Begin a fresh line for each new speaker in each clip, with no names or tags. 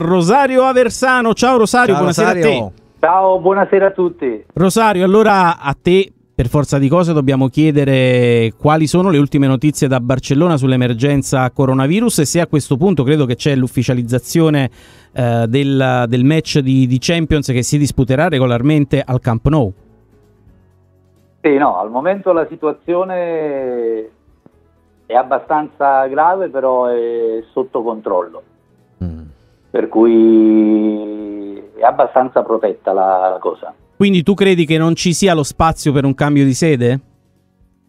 Rosario Aversano. Ciao Rosario,
Ciao,
buonasera
Rosario.
a te.
Ciao, buonasera a tutti.
Rosario, allora a te per forza di cose dobbiamo chiedere quali sono le ultime notizie da Barcellona sull'emergenza coronavirus e se a questo punto credo che c'è l'ufficializzazione eh, del, del match di, di Champions che si disputerà regolarmente al Camp Nou.
Sì, no, al momento la situazione è abbastanza grave, però è sotto controllo. Per cui è abbastanza protetta la, la cosa.
Quindi tu credi che non ci sia lo spazio per un cambio di sede?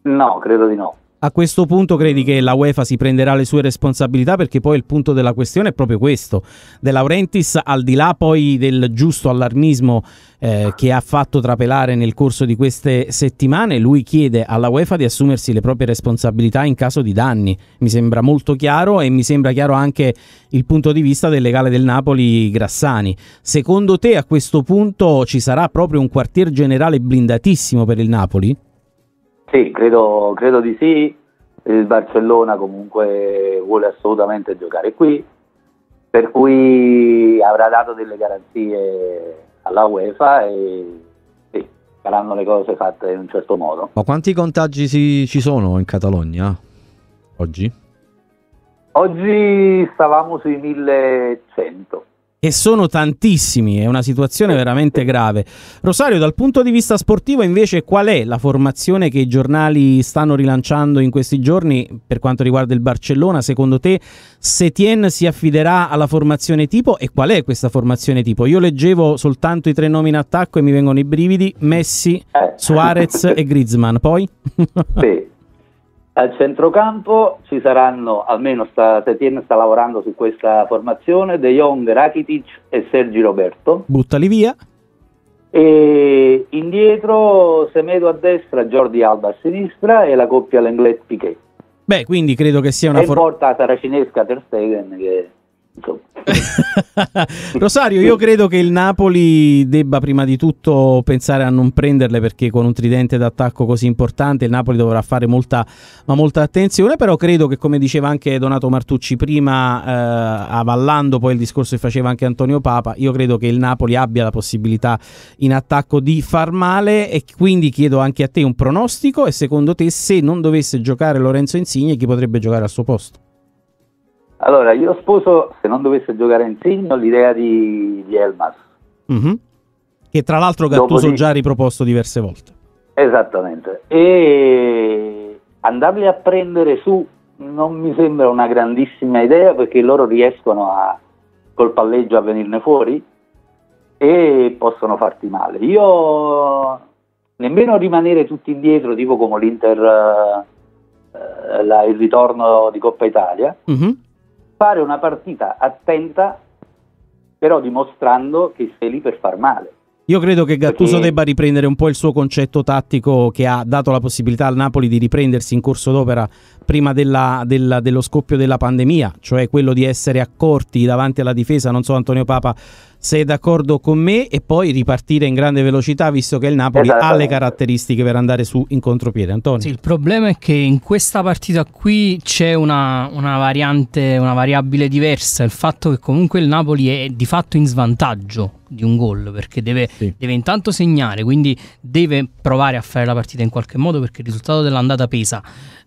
No, credo di no.
A questo punto credi che la UEFA si prenderà le sue responsabilità perché poi il punto della questione è proprio questo. De Laurentiis, al di là poi del giusto allarmismo eh, che ha fatto trapelare nel corso di queste settimane, lui chiede alla UEFA di assumersi le proprie responsabilità in caso di danni. Mi sembra molto chiaro e mi sembra chiaro anche il punto di vista del legale del Napoli Grassani. Secondo te a questo punto ci sarà proprio un quartier generale blindatissimo per il Napoli?
Sì, credo, credo di sì. Il Barcellona comunque vuole assolutamente giocare qui, per cui avrà dato delle garanzie alla UEFA e sì, saranno le cose fatte in un certo modo.
Ma quanti contagi si- ci sono in Catalogna oggi?
Oggi stavamo sui 1100.
Che sono tantissimi, è una situazione veramente grave. Rosario, dal punto di vista sportivo invece qual è la formazione che i giornali stanno rilanciando in questi giorni per quanto riguarda il Barcellona? Secondo te Setien si affiderà alla formazione tipo e qual è questa formazione tipo? Io leggevo soltanto i tre nomi in attacco e mi vengono i brividi, Messi,
Eh.
Suarez e Griezmann, poi?
Sì. Al centrocampo ci saranno, almeno sta, Setien sta lavorando su questa formazione, De Jong, Rakitic e Sergi Roberto.
Buttali via.
E indietro Semedo a destra, Jordi Alba a sinistra e la coppia Lenglet-Piquet.
Beh, quindi credo che sia una
E
formazione...
porta Saracinesca Ter Stegen che
Rosario, io credo che il Napoli debba prima di tutto pensare a non prenderle perché con un tridente d'attacco così importante il Napoli dovrà fare molta, ma molta attenzione, però credo che come diceva anche Donato Martucci prima, eh, avallando poi il discorso che faceva anche Antonio Papa, io credo che il Napoli abbia la possibilità in attacco di far male e quindi chiedo anche a te un pronostico e secondo te se non dovesse giocare Lorenzo Insigne chi potrebbe giocare al suo posto?
Allora, io sposo, se non dovesse giocare Insigne, l'idea di, di Elmas.
Mhm. Che tra l'altro Gattuso
Dopodiché-
già ha riproposto diverse volte.
Esattamente. E andarli a prendere su non mi sembra una grandissima idea perché loro riescono a, col palleggio a venirne fuori e possono farti male. Io nemmeno rimanere tutti indietro, tipo come l'Inter, eh, la- il ritorno di Coppa Italia,
Mhm.
Fare una partita attenta, però dimostrando che sei lì per far male.
Io credo che Gattuso
Perché-
debba riprendere un po' il suo concetto tattico che ha dato la possibilità al Napoli di riprendersi in corso d'opera prima della- della- dello scoppio della pandemia, cioè quello di essere accorti davanti alla difesa. Non so, Antonio Papa, se è d'accordo con me, e poi ripartire in grande velocità, visto che il Napoli ha le caratteristiche per andare su in contropiede. Antonio.
Sì, il problema è che in questa partita qui c'è una, una variante, una variabile diversa, il fatto che comunque il Napoli è di fatto in svantaggio di un gol perché deve,
Sì.
deve intanto segnare, quindi deve provare a fare la partita in qualche modo perché il risultato dell'andata pesa.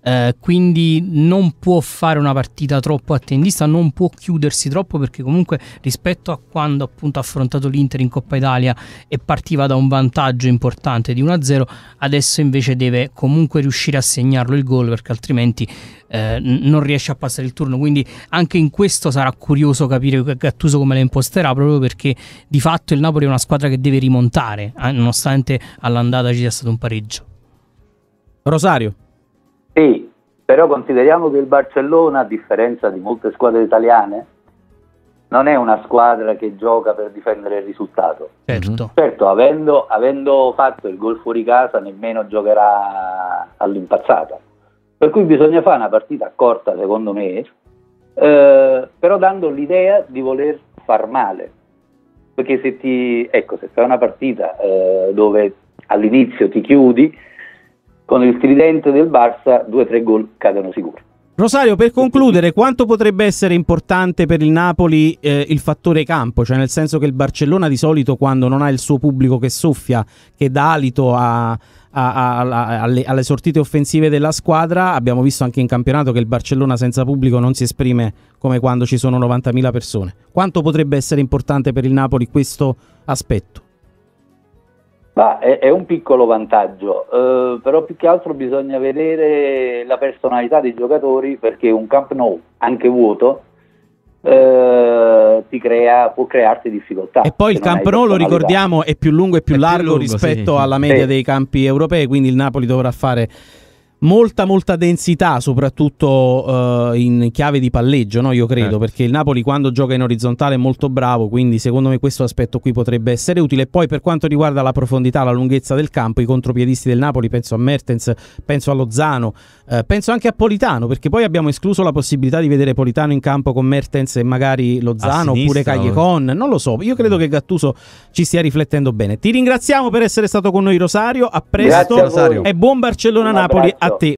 Eh, quindi non può fare una partita troppo attendista, non può chiudersi troppo perché comunque rispetto a quando appunto ha affrontato l'Inter in Coppa Italia e partiva da un vantaggio importante di 1-0, adesso invece deve comunque riuscire a segnarlo il gol perché altrimenti eh, non riesce a passare il turno. Quindi anche in questo sarà curioso capire Gattuso come la imposterà proprio perché di fatto il Napoli è una squadra che deve rimontare, eh, nonostante all'andata ci sia stato un pareggio.
Rosario.
Sì, però consideriamo che il Barcellona, a differenza di molte squadre italiane, non è una squadra che gioca per difendere il risultato.
Certo.
Certo, avendo, avendo fatto il gol fuori casa, nemmeno giocherà all'impazzata. Per cui bisogna fare una partita corta, secondo me, eh, però dando l'idea di voler far male. Perché se ti, ecco, se fai una partita eh, dove all'inizio ti chiudi, con il tridente del Barça due o tre gol cadono sicuro.
Rosario, per concludere, quanto potrebbe essere importante per il Napoli eh, il fattore campo? Cioè, nel senso che il Barcellona di solito, quando non ha il suo pubblico che soffia, che dà alito a, a, a, alle, alle, sortite offensive della squadra, abbiamo visto anche in campionato che il Barcellona senza pubblico non si esprime come quando ci sono 90.000 persone. Quanto potrebbe essere importante per il Napoli questo aspetto?
Ma è, è, un piccolo vantaggio, eh, però più che altro bisogna vedere la personalità dei giocatori perché un Camp Nou, anche vuoto, eh, crea, può crearti difficoltà.
E poi il Camp Nou, lo ricordiamo, è più lungo e più è largo più lungo, rispetto sì. alla media sì. dei campi europei, quindi il Napoli dovrà fare molta molta densità soprattutto uh, in chiave di palleggio no? io credo eh. perché il Napoli quando gioca in orizzontale è molto bravo quindi secondo me questo aspetto qui potrebbe essere utile. Poi per quanto riguarda la profondità la lunghezza del campo i contropiedisti del Napoli penso a Mertens penso a Lozano uh, penso anche a Politano perché poi abbiamo escluso la possibilità di vedere Politano in campo con Mertens e magari Lozano oppure Cagliecon non lo so io credo che Gattuso ci stia riflettendo bene. Ti ringraziamo per essere stato con noi Rosario. A presto.
A
e buon Barcellona-Napoli. A te